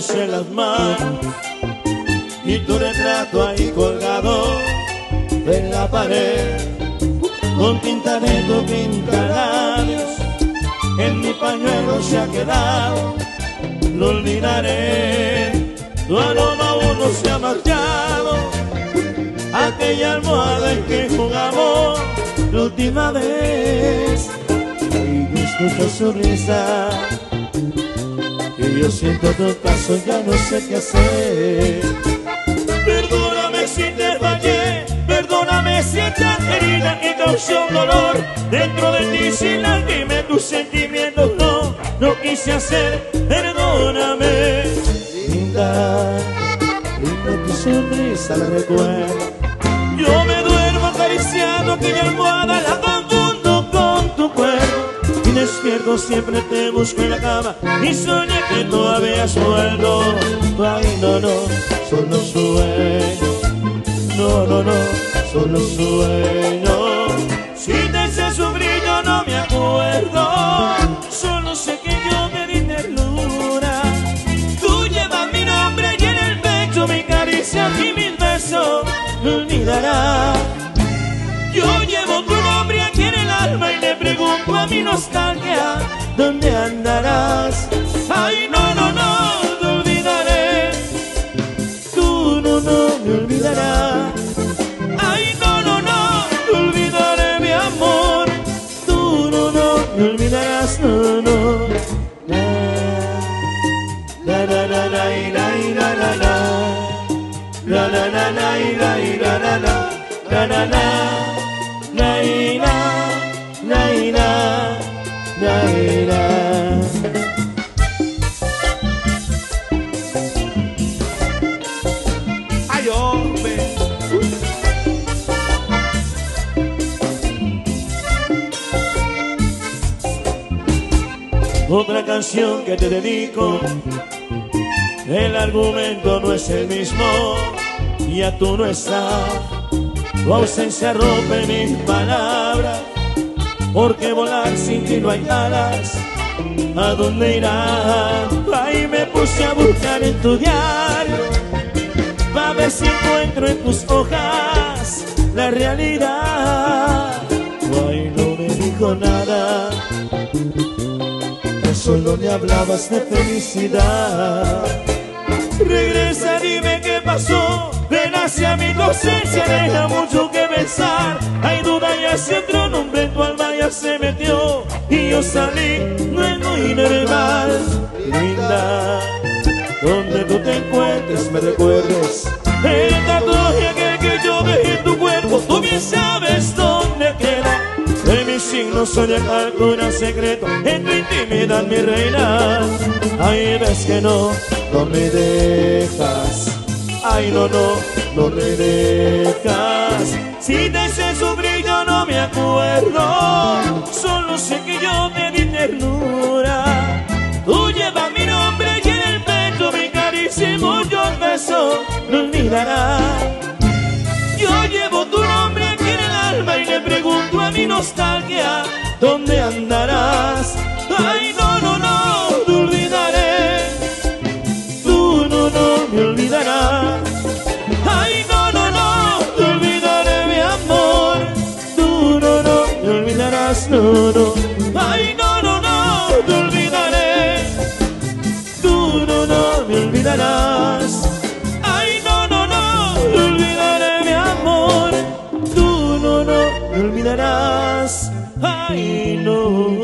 besándose las manos y tu retrato ahí colgado en la pared con tinta de tu labios en mi pañuelo se ha quedado no olvidaré. Tu aroma aún no se ha marchado aquella almohada en que jugamos la última vez. Y escucho sonrisa y yo siento tu paso ya no sé qué hacer. Perdóname si te fallé perdóname si esta herida y causó un dolor dentro de ti sin me tus sentimientos no no quise hacer perdóname. Linda linda tu sonrisa la recuerdo. Yo me duermo acariciando aquella almohada, la siempre te busco en la cama y soñé que tú habías vuelto. Ay, no, no, solo sueño. No, no, no, solo sueño. Si te hice sufrir yo no me acuerdo. Solo sé que yo me di ternura. Tú llevas mi nombre y en el pecho mi caricia y mis besos olvidará. Yo mi nostalgia, ¿dónde andarás? Ay, no, no, no, te olvidaré. Tú no, no me olvidarás. Ay, no, no, no, te olvidaré, mi amor. Tú no, no me olvidarás, no, no. La, la, la, la, la, la, la, la la la la la la la la la la la la Otra canción que te dedico el argumento no es el mismo, ya tú no estás. Tu ausencia rompe mis palabras, porque volar sin ti no hay alas. ¿A dónde irás? Ahí me puse a buscar en tu diario, para ver si encuentro en tus hojas la realidad. Ay, no me dijo nada, solo me hablabas de felicidad. Regresa, dime qué pasó. Ven hacia mi inocencia, deja mucho que pensar. Hay duda y hacia otro nombre en tu alma ya se metió. Y yo salí, no es muy normal. Linda, donde tú te encuentres, me recuerdes. Signos soy el secreto, en tu intimidad, mi reina. Ahí ves que no no me dejas. Ay, no, no, no me dejas. Si te hice sufrir, yo no me acuerdo. Solo sé que yo te di ternura. Tú llevas mi nombre y en el pecho mi caricia y muchos besos no olvidarás. Nostalgia, ¿dónde andarás? Ay, no, no, no. Ay, no, no, no, te olvidaré mi amor. Tú no, no, te olvidarás, no, no. me olvidarás. Ay, no.